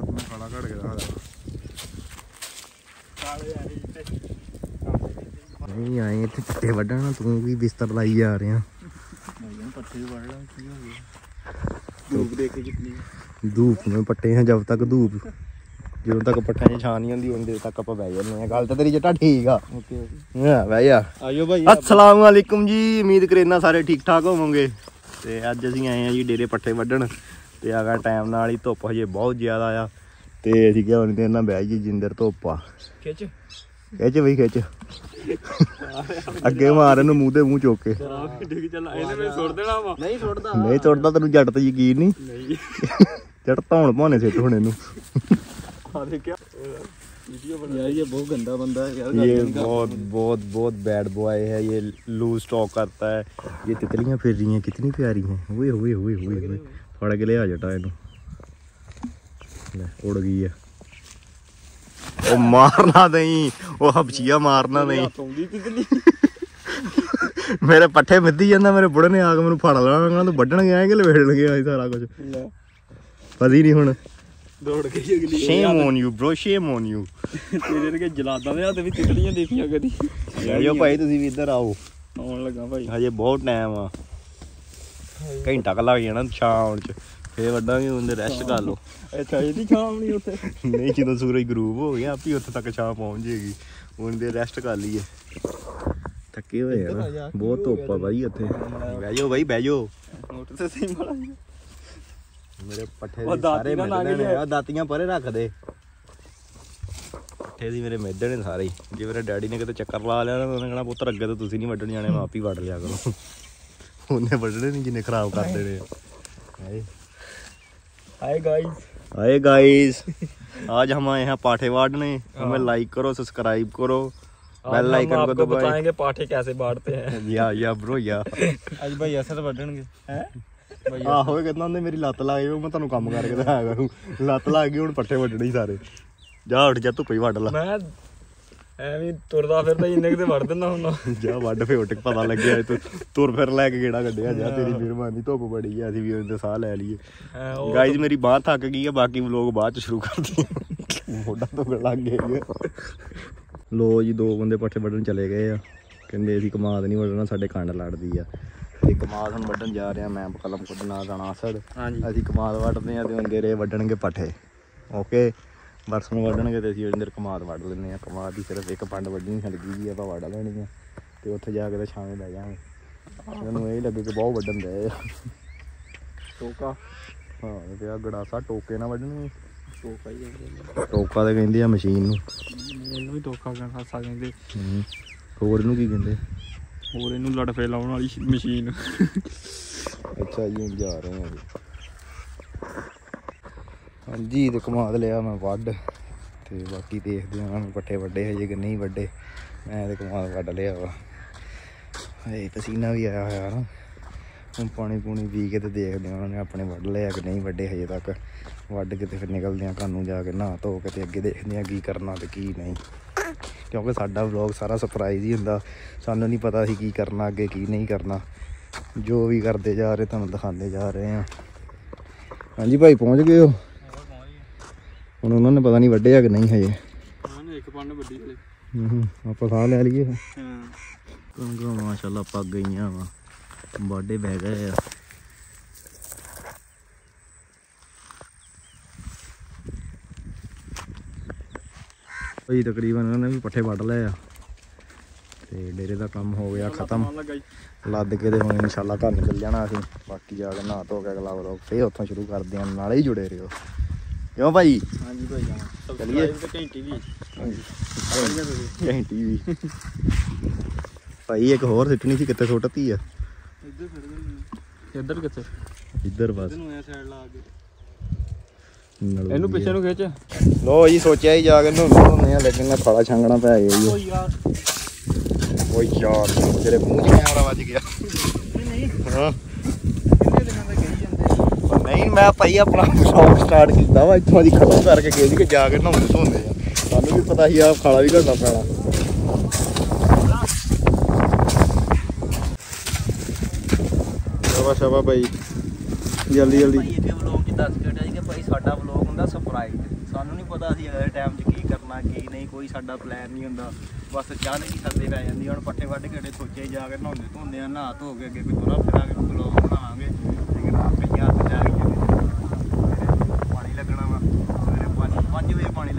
ਰਾਤ ਮੈਂ ਖਾਣਾ ਘੜ ਗਿਆ ਸਾਡਾ ਕਾਲੇ ਆ। ਜੀ ਤੇ ਨਹੀਂ ਆਏ ਇੱਥੇ ਪੱਟੇ ਵੱਢਣ ਤੂੰ ਵੀ ਬਿਸਤਰ ਲਾਈ ਜਾ ਰਿਹਾ। ਮੈਂ ਪੱਠੇ ਵੜ ਲਾਂ ਕੀ ਹੋ ਗਿਆ ਧੂਪ ਦੇ ਕੇ ਕਿਤਨੀ ਧੂਪ ਨੂੰ ਪੱਟੇ ਹਾਂ ਜਦ ਤੱਕ ਧੂਪ ਜਦੋਂ ਤੱਕ ਪੱਠਿਆਂ 'ਚ ਛਾਂ ਨਹੀਂ ਹੁੰਦੀ ਉਹਦੇ ਤੱਕ ਆਪਾਂ ਬਹਿ ਜਾਂਦੇ ਆ ਗੱਲ ਤਾਂ ਤੇਰੀ ਜੱਟਾ ਠੀਕ ਆ। Okay okay. ਹਾਂ ਬਹਿ ਜਾ। ਆਇਓ ਭਾਈ ਅਸਲਾਮ ਵਾਲੇਕੁਮ ਜੀ ਉਮੀਦ ਕਰੇਨਾ ਸਾਰੇ ਠੀਕ ਠਾਕ ਹੋਵੋਗੇ। ਤੇ ਅੱਜ ਅਸੀਂ ਆਏ ਆ ਜੀ ਡੇਰੇ ਪੱਠੇ ਵੱਢਣ। ਤੇ ਆਗਾ ਟਾਈਮ ਨਾਲ ਹੀ ਧੁੱਪ ਹਜੇ ਬਹੁਤ ਜ਼ਿਆਦਾ ਆ ਤੇ ਅਸੀਂ ਕਿਹਾ ਹੁਣ ਤੇ ਇਹਨਾਂ ਬਹਿ ਜੀ ਜਿੰਦਰ ਧੁੱਪ ਆ ਖਿੱਚ ਖਿੱਚ ਬਈ ਖਿੱਚ ਅੱਗੇ ਮਾਰ ਇਹਨੂੰ ਮੂੰਹ ਤੇ ਮੂੰਹ ਚੁੱਕ ਕੇ ਡਿੱਗ ਚੱਲ ਇਹਨੇ ਮੈਨੂੰ ਸੁੱਟ ਦੇਣਾ ਵਾ ਨਹੀਂ ਸੁੱਟਦਾ ਨਹੀਂ ਤੁਰਦਾ ਤੈਨੂੰ ਜੱਟ ਤੇ ਯਕੀਨ ਨਹੀਂ ਨਹੀਂ ਜੱਟ ਧੌਣ ਭਾਣੇ ਸਿੱਟ ਹੁਣ ਇਹਨੂੰ ਆ ਦੇਖਿਆ ਵੀਡੀਓ ਬਣਾ ਯਾਰ ਇਹ ਬਹੁਤ ਗੰਦਾ ਬੰਦਾ ਹੈ ਯਾਰ ये बहुत बहुत बहुत बैड बॉय है ये लूज टॉक करता है ये तितलियां फिर रही हैं कितनी प्यारी हैं ओए ओए ओए ओए ओए ਫੜ ਕੇ ਲਿਆ ਜਟਾ ਇਹਨੂੰ। ਲੈ ਉੜ ਗਈ ਆ। ਉਹ ਮਾਰਨਾ ਨਹੀਂ ਉਹ ਹਬਸ਼ੀਆ ਮਾਰਨਾ ਨਹੀਂ। ਮੇਰੇ ਪੱਠੇ ਮਿੱਧੀ ਜਾਂਦਾ ਮੇਰੇ ਬੁੜੇ ਨੇ ਆ ਕੇ ਮੈਨੂੰ ਫੜ ਲੈਣਾ। ਮੈਂ ਕਹਿੰਦਾ ਵੱਢਣ ਗਿਆ ਕਿ ਲਵੇੜਣ ਗਿਆ ਇਹ ਸਾਰਾ ਕੁਝ ਫਸੀ ਨਹੀਂ ਹੁਣ। ਦੌੜ ਗਈ ਅਗਲੀ shame on you bro shame on you ਤੇਰੇ ਵਰਗੇ ਜਲਾਦਾਂ ਦੇ ਹੱਥ ਵੀ ਤਿਕਲੀਆਂ ਦੇਖੀਆਂ ਕਦੀ। ਲੈ ਜਾਓ ਭਾਈ ਤੁਸੀਂ ਵੀ ਇੱਧਰ ਆਓ। ਆਉਣ ਲੱਗਾ ਭਾਈ। ਹਜੇ ਬਹੁਤ ਟਾਈਮ ਆ। ਘੰਟਾ ਕੁ ਲੱਗ ਜਾਣਾ ਛਾਂ ਆਉਣ ਚ। ਫੇਰ ਵੱਡਾਂਗੇ ਉਹਦੇ ਰੈਸਟ ਕਰ ਲਓ। ਅੱਛਾ ਇਹਦੀ ਛਾਂ ਨਹੀਂ ਉੱਥੇ? ਨਹੀਂ ਜਦੋਂ ਸੂਰਜ ਗਰੂਬ ਹੋ ਗਿਆ ਆਪੀ ਉੱਥੇ ਤੱਕ ਛਾਂ ਪਹੁੰਚ ਜੇਗੀ। ਉਹਦੇ ਰੈਸਟ ਕਰ ਲਈਏ। ਥੱਕੇ ਹੋਏ ਆ ਬਹੁਤ ਧੁੱਪ ਆ ਬਾਈ ਉੱਥੇ। ਬਹਿ ਜਾਓ ਬਾਈ ਬਹਿ ਜਾਓ। ਨੋਟ ਤੇ ਸਹੀ ਮਾਰਾ ਮੇਰੇ ਪੱਠੇ ਦੀ ਸਾਰੇ ਮਿੱਧਣੇ ਨੇ। ਆ ਦਾਤੀਆਂ ਪਰੇ ਰੱਖ ਦੇ। ਪੱਠੇ ਦੀ ਮੇਰੇ ਮਿੱਧੇ ਨੇ ਸਾਰੇ ਹੀ। ਜੇ ਮੇਰੇ ਡੈਡੀ ਨੇ ਕਿਤੇ ਚੱਕਰ ਲਾ ਲਿਆ ਉਹਨੇ ਕਹਣਾ ਪੁੱਤਰ ਅੱਗੇ ਤੋਂ ਤੁਸੀਂ ਨਹੀਂ ਵੱਢਣ ਜਾਣੇ ਮੈਂ ਆਪ ਹੀ ਵੱਢ ਲਿਆ ਕਰੋ। ਉਹਨੇ ਵੱਢਣੇ ਨਹੀਂ ਜਿੰਨੇ ਖਰਾਬ ਕਰ ਦੇਣੇ ਆ ਹਾਏ ਹਾਈ ਗਾਇਸ हाय गाइस आज हम आए हैं पाठे वाड़ने हमें लाइक करो सब्सक्राइब करो बेल आइकन को आपको दबाएं बताएंगे पाठे कैसे बांटते हैं या या ब्रो या ਅੱਜ ਭਾਈ ਅਸਰ ਵੱਢਣਗੇ ਹੈ ਆਹੋ ਇਹ ਕਹਿੰਦਾ ਹੁੰਦੇ ਮੇਰੀ ਲੱਤ ਲੱਗ ਗਈ ਮੈਂ ਤੁਹਾਨੂੰ ਕੰਮ ਕਰਕੇ ਦਿਖਾਇਆ ਕਰੂੰ ਲੱਤ ਲੱਗ ਗਈ ਹੁਣ ਪੱਠੇ ਵੱਢਣੇ ਹੀ ਸਾਰੇ ਜਾ ਉੱਠ ਜਾ ਧੁੱਪੇ ਹੀ ਵੱਢ ਲਾ ਮੈਂ ਐਵੇਂ ਤੁਰਦਾ ਫਿਰਦਾ ਇੰਨੇ ਕਿਤੇ ਵੜ ਦਿੰਦਾ ਹੁੰਦਾ। ਜਾ ਵੱਢ ਫੇ ਕੇ ਪਤਾ ਲੱਗਿਆ ਤੂੰ ਤੁਰ ਫਿਰ ਲੈ ਕੇ ਗੇੜਾ ਕੱਢਿਆ ਜਾ ਤੇਰੀ ਮਿਹਰਬਾਨੀ ਧੁੱਪ ਬੜੀ ਆ ਅਸੀਂ ਵੀ ਉਹਦੇ ਸਾਹ ਲੈ ਲਈਏ। ਗਾਈਜ਼ ਮੇਰੀ ਬਾਹ ਥੱਕ ਗਈ ਹੈ ਬਾਕੀ ਵਲੋਗ ਬਾਅਦ ਚ ਸ਼ੁਰੂ ਕਰਦੇ ਮੋਢਾ ਤੋਂ ਲੱਗ ਗਏ ਲੋ ਜੀ ਦੋ ਬੰਦੇ ਪੱਠੇ ਵੱਢਣ ਚਲੇ ਗਏ ਆ। ਕਹਿੰਦੇ ਅਸੀਂ ਕਮਾਦ ਨਹੀਂ ਵੱਢਣਾ ਸਾਡੇ ਕੰਡ ਲੜਦੀ ਆ। ਤੇ ਕਮਾਦ ਹੁਣ ਵੱਢਣ ਜਾ ਰਹੇ ਆ ਮੈਂ ਕਲਮ ਕੱਢਣਾ ਜਾਣਾ ਹਾਂਜੀ। ਅਸੀਂ ਕਮਾਦ ਵੱਢਦੇ ਆ ਤੇ ਹੁੰਦੇ ਰੇ ਵੱਢਣਗੇ ਪੱਠੇ। ਓਕੇ ਬਰਸ ਨੂੰ ਵੱਢਣਗੇ ਤੇ ਅਸੀਂ ਉਹਦੇ ਅੰਦਰ ਕਮਾਦ ਵੱਢ ਲੈਂਦੇ ਆ ਕਮਾਦ ਦੀ ਸਿਰਫ ਇੱਕ ਪੰਡ ਵੱਢਣੀ ਹਲਕੀ ਜੀ ਆਪਾਂ ਵੱਢ ਲੈਣੀ ਆ ਤੇ ਉੱਥੇ ਜਾ ਕੇ ਤੇ ਛਾਵੇਂ ਬਹਿ ਜਾਵਾਂਗੇ। ਮੈਨੂੰ ਇਹ ਲੱਗੇ ਕਿ ਬਹੁਤ ਵੱਢਣ ਦੇ ਟੋਕਾ? ਹਾਂ ਤੇ ਆ ਗੜਾਸਾ ਟੋਕੇ ਨਾਲ ਵੱਢਣੀ ਟੋਕਾ ਹੀ ਟੋਕਾ ਤੇ ਕਹਿੰਦੇ ਆ ਮਸ਼ੀਨ ਨੂੰ। ਇਹਨੂੰ ਵੀ ਟੋਕਾ ਕਹਿਣਾ ਸਾ ਕਹਿੰਦੇ। ਹੋਰ ਇਹਨੂੰ ਕੀ ਕਹਿੰਦੇ? ਹੋਰ ਇਹਨੂੰ ਲੜ ਫੇ ਲਾਉਣ ਵਾਲੀ ਮਸ਼ੀਨ। ਅੱਛਾ ਜੀ ਜਾ ਰਹੇ ਹਾਂ ਜੀ ਹਾਂਜੀ, ਤੇ ਕਮਾਦ ਲਿਆ ਮੈਂ ਵੱਢ, ਤੇ ਬਾਕੀ ਦੇਖਦੇ ਹਾਂ ਮੈਂ ਪੱਠੇ ਵੱਡੇ ਹਜੇ ਕਿ ਨਹੀਂ ਵੱਡੇ। ਮੈਂ ਤੇ ਕਮਾਦ ਵੱਢ ਲਿਆ ਵਾ। ਹਏ ਪਸੀਨਾ ਵੀ ਆਇਆ ਹੋਇਆ ਨਾ। ਹੁਣ ਪਾਣੀ ਪੂਣੀ ਪੀ ਕੇ ਤੇ ਦੇਖਦੇ ਹਾਂ ਉਹਨਾਂ ਨੇ ਆਪਣੇ ਵੱਢ ਲਿਆ ਕਿ ਨਹੀਂ ਵੱਡੇ ਹਜੇ ਤੱਕ। ਵੱਢ ਕੇ ਤੇ ਫਿਰ ਨਿਕਲਦੇ ਹਾਂ ਘਰ ਜਾ ਕੇ, ਨਹਾ ਧੋ ਕੇ ਤੇ ਅੱਗੇ ਦੇਖਦੇ ਹਾਂ ਕੀ ਕਰਨਾ ਤੇ ਕੀ ਨਹੀਂ। ਕਿਉਂਕਿ ਸਾਡਾ ਵਲੌਗ ਸਾਰਾ ਸਰਪ੍ਰਾਈਜ਼ ਹੀ ਹੁੰਦਾ। ਸਾਨੂੰ ਨਹੀਂ ਪਤਾ ਸੀ ਕੀ ਕਰਨਾ, ਅੱਗੇ ਕੀ ਨਹੀਂ ਕਰਨਾ। ਜੋ ਵੀ ਕਰਦੇ ਜਾ ਰਹੇ, ਤੁਹਾਨੂੰ ਦਿਖਾਉਂਦੇ ਜਾ ਰਹੇ ਹਾਂ। ਹਾਂਜੀ ਭਾਈ, ਪਹੁੰਚ ਗਏ ਹੋ? ਹੁਣ ਉਹਨਾਂ ਨੇ ਪਤਾ ਨਹੀਂ ਵੱਢਿਆ ਕਿ ਨਹੀਂ ਹਜੇ। ਹਾਂ ਨੇ ਇੱਕ ਪੰਨ ਵੱਡੀ ਹਲੇ। ਹੂੰ ਆਪਾਂ ਸਾਹ ਲੈ ਲਈਏ। ਹਾਂ। ਕੰਗਾ ਮਾਸ਼ਾਅੱਲਾ ਪੱਗ ਗਈਆਂ ਵਾ। ਬਾਡੇ ਬਹਿ ਗਏ ਆ। ਭਾਈ ਤਕਰੀਬਨ ਉਹਨਾਂ ਨੇ ਵੀ ਪੱਠੇ ਵੱਢ ਲਏ ਆ। ਤੇ ਡੇਰੇ ਦਾ ਕੰਮ ਹੋ ਗਿਆ ਖਤਮ। ਲੱਦ ਕੇ ਤੇ ਹੁਣ ਇਨਸ਼ਾਅੱਲਾ ਘਰ ਨਿਕਲ ਜਾਣਾ ਅਸੀਂ। ਬਾਕੀ ਜਾ ਕੇ ਨਹਾ ਧੋ ਕੇ ਅਗਲਾ ਵਲੋਗ ਫੇਰ ਉੱਥੋਂ ਸ਼ੁਰੂ ਕਰਦੇ ਆਂ ਨਾਲੇ ਹੀ ਜੁੜੇ ਰਹੋ। ਕਿਉਂ ਭਾਈ? ਹਾਂਜੀ ਭਾਈ ਜਾਨ ਚੱਲੀਏ। ਘੰਟੀ ਵੀ। ਘੰਟੀ ਵੀ। ਭਾਈ ਇੱਕ ਹੋਰ ਸਿੱਟਣੀ ਸੀ ਕਿੱਥੇ ਸੁੱਟਤੀ ਆ? ਇੱਧਰ ਫਿਰ ਗਏ ਇੱਧਰ ਕਿੱਥੇ? ਇੱਧਰ ਬਸ। ਨੂੰ ਐ ਸਾਈਡ ਲਾ ਕੇ ਇਹਨੂੰ ਪਿੱਛੇ। ਨੂੰ ਖਿੱਚ। ਲੋ ਜੀ ਸੋਚਿਆ ਹੀ ਜਾ ਕੇ ਨਹਾਉਂਦੇ ਹੁੰਦੇ ਆ ਲੇਕਿਨ ਨਾ ਖਾਲਾ ਛਾਂਗਣਾ ਪੈ ਗਿਆ ਜੀ। ਓ ਯਾਰ। ਓਏ ਯਾਰ ਤੇਰੇ ਮੂੰਹ 'ਚ ਕੈਮਰਾ ਵੱਜ ਗਿਆ। ਨਹੀਂ। ਹਾਂ ਕਿੰਨੇ ਦਿਨਾਂ ਦਾ ਕਹੀ ਜਾਂਦੇ ਪਰ ਨਹੀਂ, ਮੈਂ ਭਾਈ ਆਪਣਾ ਵਲੌਗ ਸਟਾਰਟ ਕੀਤਾ ਵਾ, ਇੱਥੋਂ ਦੀ ਖਤਮ ਕਰਕੇ ਗਏ ਸੀ ਕਿ ਜਾ ਕੇ ਨਹਾਉਂਦੇ ਧੋਂਦੇ ਆ। ਸਾਨੂੰ ਵੀ ਪਤਾ ਸੀ ਆ ਖਾਲਾ ਵੀ ਘਟਣਾ ਪੈਣਾ ਸ਼ਾਬਾ ਸ਼ਾਬਾ ਭਾਈ ਜਲਦੀ ਜਲਦੀ। ਭਾਈ ਅੱਗੇ ਵਲੋਗ ਚ ਦੱਸ ਕੇ ਹਟਿਆ ਕਿ ਭਾਈ ਸਾਡਾ ਵਲੋਗ ਹੁੰਦਾ ਹੁੰਦਾ ਸਰਪ੍ਰਾਈਜ਼ ਸਾਨੂੰ ਨਹੀਂ ਪਤਾ ਸੀ ਅਗਲੇ ਟਾਈਮ 'ਚ ਕੀ ਕਰਨਾ, ਕੀ ਨਹੀਂ, ਕੋਈ ਸਾਡਾ ਪਲਾਨ ਨਹੀਂ ਹੁੰਦਾ। ਬਸ ਅਚਾਨਕ ਹੀ ਸਰਦੇ ਪੈ ਜਾਂਦੀ ਹੁਣ ਪੱਠੇ ਵੱਢ ਕੇ ਅੜੇ ਸੋਚੇ ਜਾ ਕੇ ਨਹਾਉਂਦੇ ਧੋਂਦੇ ਆ, ਨਹਾ ਧੋ ਕੇ ਅੱਗੇ ਕੋਈ ਤੁਰਾ ਫਿਰਾਂਗੇ ਕੋਈ ਬਲੌਗ ਬਣਾਵਾਂਗੇ ਲੇਕਿਨ ਆ ਕਈਆਂ ਤੇ ਜਾ ਕੇ ਜਾਂਦੇ ਪਾਣੀ ਲੱਗਣਾ ਵਾ ਸਵੇਰੇ 5 5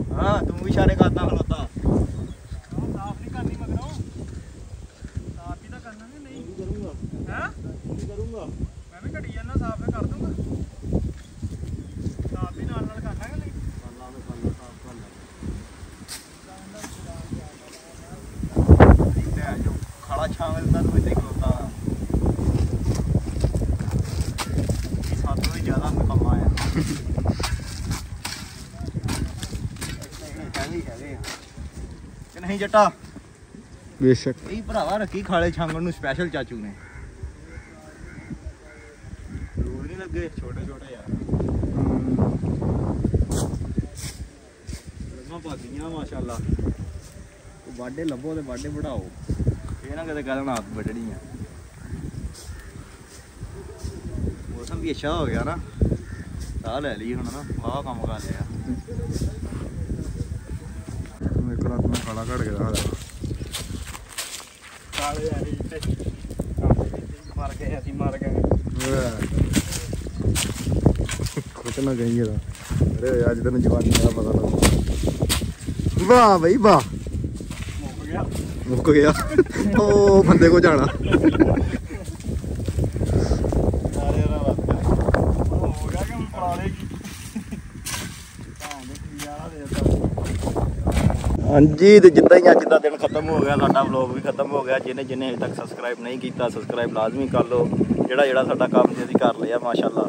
ਹੈਗੀ ਹਾਂ ਤੂੰ ਵੀ ਇਸ਼ਾਰੇ ਕਰਦਾ ਖਲੋਤਾ ਸਾਫ਼ ਨਹੀਂ ਕਰਨੀ ਮਗਰੋਂ ਸਾਫ਼ ਹੀ ਤਾਂ ਕਰਨਾ ਕਿ ਨਹੀਂ ਕਰੂੰਗਾ ਹੈ ਕਰੂੰਗਾ ਮੈਂ ਵੀ ਘੜੀ ਜਾਂਦਾ ਸਾਫ਼ ਕਰ ਦੂੰਗਾ ਸਾਫ਼ ਵੀ ਨਾਲ ਨਾਲ ਕਰਨਾ ਕਿ ਨਹੀਂ ਕਰ ਲਾ ਕਰ ਲਾ ਸਾਫ਼ ਕਰ ਲਾ ਜੋ ਖਾਲਾ ਛਾਵੇਂ ਦਾ ਤੂੰ ਇੱਥੇ ਹੀ ਖਲੋਤਾ ਵਾ। ਇਹ ਸਾਤੋਂ ਹੀ ਜ਼ਿਆਦਾ ਮਕਮਾ ਆ ਹੈਗੇ ਆ। ਕਿ ਨਹੀਂ ਜੱਟਾ? ਬੇਸ਼ੱਕ। ਇਹ ਭਰਾਵਾ ਰੱਖੀ ਖਾਲੇ ਛਾਂਗਣ ਨੂੰ ਸਪੈਸ਼ਲ ਚਾਚੂ ਨੇ। ਰੂੜ ਨਹੀਂ ਲੱਗੇ ਛੋਟੇ ਲੱਭੋ ਤੇ ਵਾਡੇ ਵਧਾਓ ਇਹ ਨਾ ਕਦੇ ਗੱਲ ਨਾ ਹੱਥ ਵੱਢਣੀ ਆ। ਮੌਸਮ ਵੀ ਅੱਛਾ ਹੋ ਗਿਆ ਨਾ। ਸਾਹ ਲੈ ਲਈ ਹੁਣ ਨਾ ਵਾਹ ਕੰਮ ਕਰ ਲਿਆ। ਇੱਕ ਰਾਤ ਮੈਂ ਕਾਲਾ ਘੜ ਗਿਆ ਹਾਂ ਕਾਲੇ ਆ ਤੇ ਮਰ ਗਏ ਅਸੀਂ ਮਰ ਗਏ। ਖੁੱਟ ਨਾ ਗਈ ਇਹਦਾ ਅਰੇ ਅੱਜ ਤੈਨੂੰ ਜਵਾਨੀ ਦਾ ਪਤਾ ਲੱਗਾ ਵਾਹ ਬਈ ਵਾਹ। ਮੁੱਕ ਗਿਆ। ਮੁੱਕ ਗਿਆ। ਉਹ ਬੰਦੇ ਕੋ ਜਾਣਾ। ਹਾਂਜੀ, ਤੇ ਜਿੱਦਾਂ ਹੀ ਅੱਜ ਦਾ ਦਿਨ ਖਤਮ ਹੋ ਗਿਆ, ਸਾਡਾ ਵਲੌਗ ਵੀ ਖਤਮ ਹੋ ਗਿਆ। ਜਿਹਨੇ ਜਿਹਨੇ ਅਜੇ ਤੱਕ ਸਬਸਕ੍ਰਾਈਬ ਨਹੀਂ ਕੀਤਾ ਸਬਸਕ੍ਰਾਈਬ ਲਾਜ਼ਮੀ ਕਰ ਲਓ। ਜਿਹੜਾ ਜਿਹੜਾ ਸਾਡਾ ਕੰਮ ਸੀ ਅਸੀਂ ਕਰ ਲਿਆ, ਮਾਸ਼ਾਅੱਲਾ।